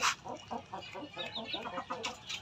ハハハハ!